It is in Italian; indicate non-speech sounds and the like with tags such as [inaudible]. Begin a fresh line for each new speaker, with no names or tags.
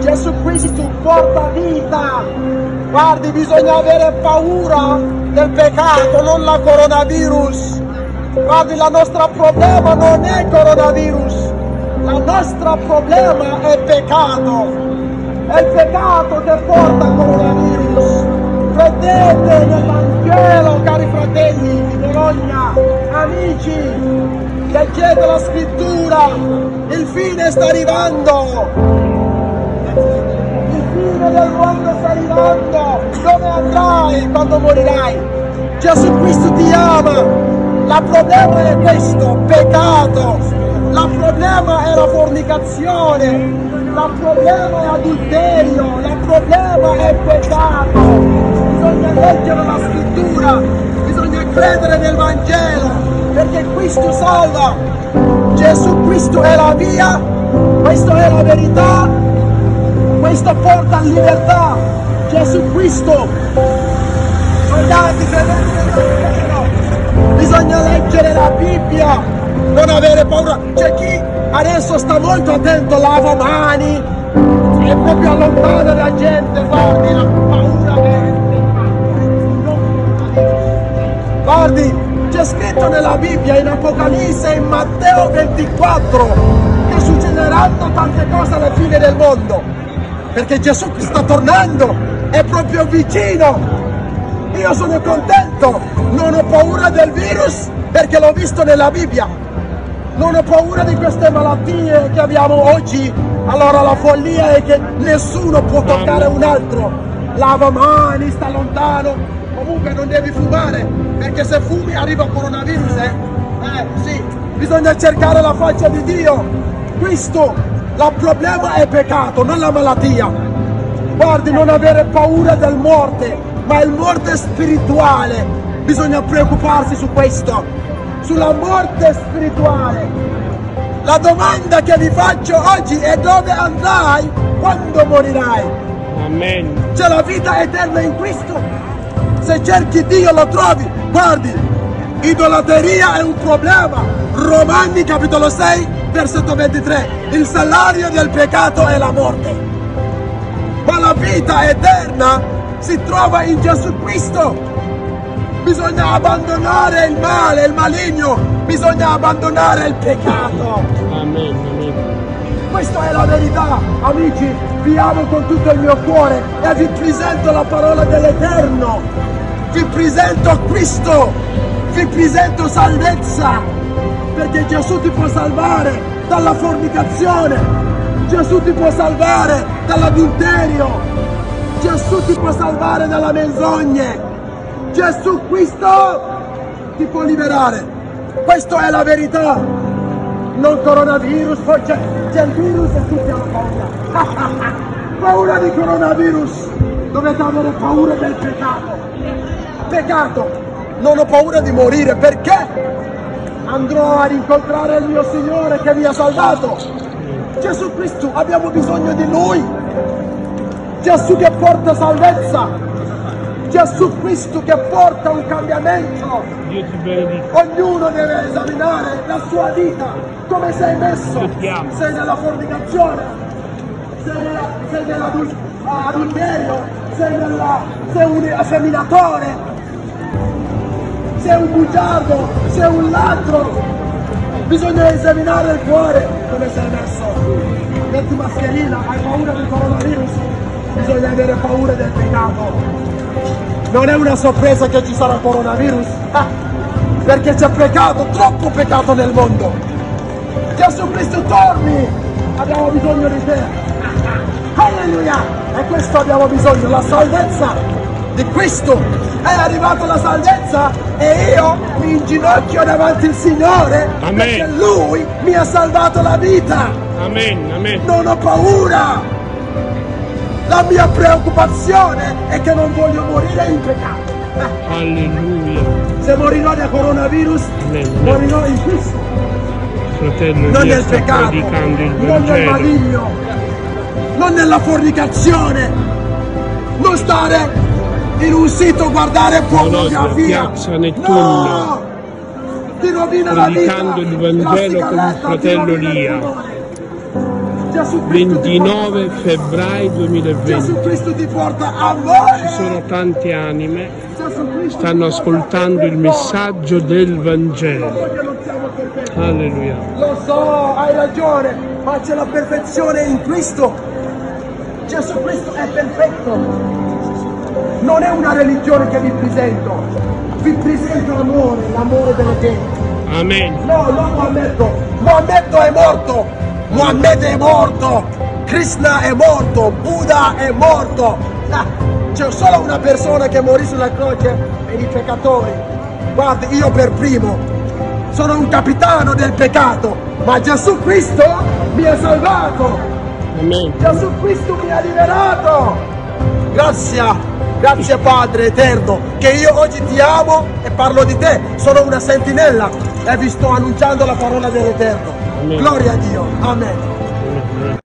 Gesù Cristo porta vita. Guardi, bisogna avere paura del peccato, non la coronavirus. Guardi, la nostra problema non è coronavirus, la nostra problema è peccato. È il peccato che porta coronavirus. Credete nel cari fratelli di Bologna, amici, leggete la scrittura, il fine sta arrivando. Il fine del mondo sta arrivando. Dove andrai quando morirai? Gesù Cristo ti ama. La problema è questo, peccato. La problema è la fornicazione. La problema è adulterio. La problema è peccato. Bisogna leggere la scrittura. Bisogna credere nel Vangelo. Perché Cristo salva. Gesù Cristo è la via. Questa è la verità questo porta libertà. Gesù Cristo. Guardate, bisogna leggere la Bibbia, non avere paura. C'è chi adesso sta molto attento, lava mani, è proprio allontana la gente, guardi scritto nella Bibbia, in Apocalisse, in Matteo 24, che succederanno tante cose alla fine del mondo perché Gesù sta tornando, è proprio vicino. Io sono contento, non ho paura del virus perché l'ho visto nella Bibbia. Non ho paura di queste malattie che abbiamo oggi. Allora la follia è che nessuno può toccare un altro. Lava mani, sta lontano. Comunque non devi fumare perché se fumi arriva il coronavirus. Eh, eh sì, bisogna cercare la faccia di Dio. Questo il problema è peccato, non la malattia. Guardi, non avere paura del morte, ma il morte spirituale. Bisogna preoccuparsi su questo, sulla morte spirituale. La domanda che vi faccio oggi è dove andrai quando morirai?
Amen.
C'è la vita eterna in Cristo. Se cerchi Dio lo trovi. Guardi, idolatria è un problema. Romani capitolo 6 versetto 23, il salario del peccato è la morte, ma la vita eterna si trova in Gesù Cristo. Bisogna abbandonare il male, il maligno, bisogna abbandonare il peccato.
Amen, amen.
Questa è la verità, amici, vi amo con tutto il mio cuore e vi presento la parola dell'Eterno, vi presento Cristo, vi presento salvezza, perché Gesù ti può salvare dalla fornicazione, Gesù ti può salvare dall'adulterio, Gesù ti può salvare dalla menzogne, Gesù Cristo ti può liberare. Questa è la verità, non coronavirus, poi c'è, il virus e tutti hanno paura. [laughs] paura di coronavirus, dovete avere paura del peccato. Peccato, non ho paura di morire, perché? andrò a rincontrare il mio Signore che mi ha salvato. Gesù Cristo, abbiamo bisogno di Lui. Gesù che porta salvezza. Gesù Cristo che porta un cambiamento. Ognuno deve esaminare la sua vita, come sei messo. Sei nella fornicazione, sei nell'adulterio, sei, nella, sei un effeminatore, sei un bugiardo, sei un ladro. Bisogna esaminare il cuore come sei messo. Metti mascherina, hai paura del coronavirus, bisogna avere paura del peccato. Non è una sorpresa che ci sarà coronavirus, ah, perché c'è peccato, troppo peccato nel mondo. Gesù Cristo torni, abbiamo bisogno di te. Alleluia! E questo abbiamo bisogno, la salvezza di Cristo. È arrivata la salvezza e io mi inginocchio davanti al Signore
Amen.
perché Lui mi ha salvato la vita.
Amen. Amen.
Non ho paura. La mia preoccupazione è che non voglio morire in peccato.
Alleluia.
Se morirò da coronavirus, Alleluia. morirò in Cristo.
Fratello,
non nel peccato, non nel maligno, non nella fornicazione, non stare in un sito guardare pornografia. No! Ti rovina la vita.
il Vangelo con il fratello Lia.
Gesù Cristo ti porta
29 febbraio 2020.
Gesù Cristo ti porta amore.
Ci sono tante anime stanno ascoltando il messaggio del Vangelo. Alleluia.
Lo so, hai ragione, ma c'è la perfezione in Cristo. Gesù Cristo è perfetto. Non è una religione che vi presento, vi presento l'amore, l'amore delle gente.
Amen.
No, no Mohammed, Mohammed è morto, Mohammed è morto, Krishna è morto, Buddha è morto. Ah, C'è solo una persona che morì sulla croce per i peccatori. Guarda, io per primo sono un capitano del peccato, ma Gesù Cristo mi ha salvato,
Amen.
Gesù Cristo mi ha liberato. Grazie, grazie Padre eterno, che io oggi ti amo e parlo di te, sono una sentinella e vi sto annunciando la parola dell'Eterno. Gloria a Dio, Amen.